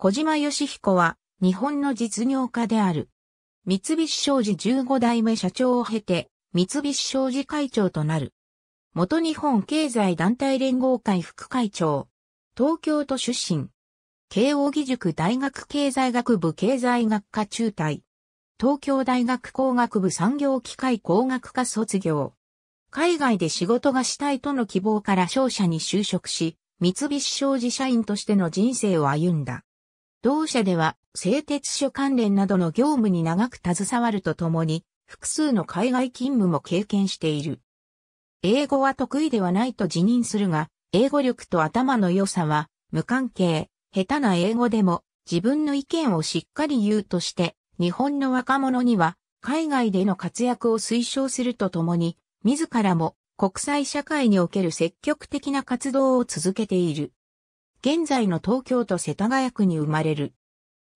小島義彦は日本の実業家である。三菱商事15代目社長を経て、三菱商事会長となる。元日本経済団体連合会副会長。東京都出身。慶応義塾大学経済学部経済学科中退。東京大学工学部産業機械工学科卒業。海外で仕事がしたいとの希望から商社に就職し、三菱商事社員としての人生を歩んだ。同社では製鉄所関連などの業務に長く携わるとともに、複数の海外勤務も経験している。英語は得意ではないと自認するが、英語力と頭の良さは無関係、下手な英語でも自分の意見をしっかり言うとして、日本の若者には海外での活躍を推奨するとともに、自らも国際社会における積極的な活動を続けている。現在の東京都世田谷区に生まれる。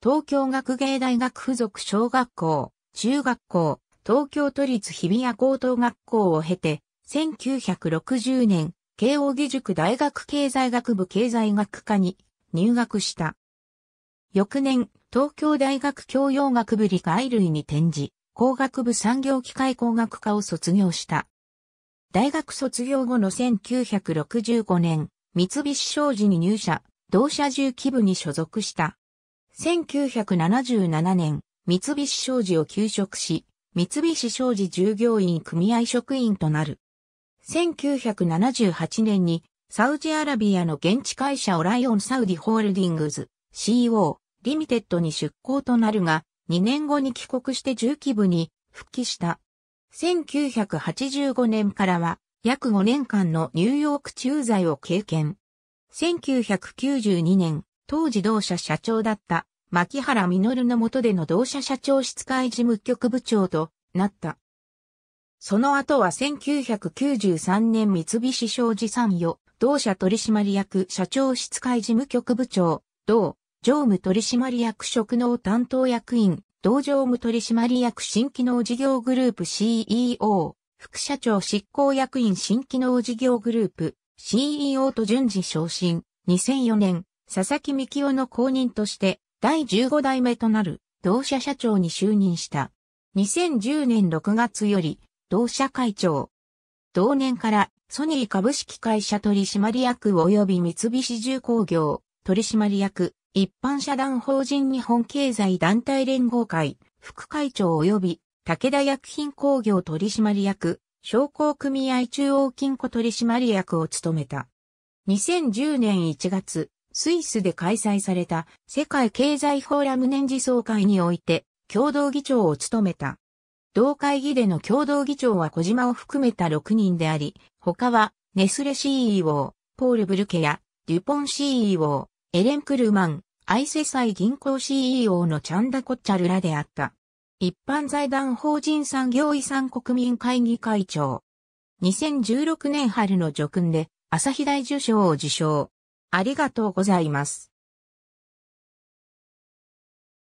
東京学芸大学附属小学校、中学校、東京都立日比谷高等学校を経て、1960年、慶応義塾大学経済学部経済学科に入学した。翌年、東京大学教養学部理解類に転じ、工学部産業機械工学科を卒業した。大学卒業後の1965年、三菱商事に入社、同社重機部に所属した。1977年、三菱商事を休職し、三菱商事従業員組合職員となる。1978年にサウジアラビアの現地会社オライオンサウディホールディングズ CO リミテッドに出向となるが、2年後に帰国して重機部に復帰した。1985年からは約5年間のニューヨーク駐在を経験。1992年、当時同社社長だった牧原実の下での同社社長室会事務局部長となった。その後は1993年三菱商事産業、同社取締役社長室会事務局部長、同常務取締役職能担当役員、同常務取締役新機能事業グループ CEO、副社長執行役員新機能事業グループ CEO と順次昇進。2004年、佐々木幹夫の後任として第15代目となる同社社長に就任した。2010年6月より同社会長。同年からソニー株式会社取締役及び三菱重工業取締役一般社団法人日本経済団体連合会副会長及び武田薬品工業取締役、商工組合中央金庫取締役を務めた。2010年1月、スイスで開催された世界経済フォーラム年次総会において共同議長を務めた。同会議での共同議長は小島を含めた6人であり、他はネスレ CEO、ポール・ブルケやデュポン CEO、エレン・クルーマン、アイセサイ銀行 CEO のチャンダ・コッチャルらであった。一般財団法人産業遺産国民会議会長。2016年春の叙勲で朝日大受賞を受賞。ありがとうございます。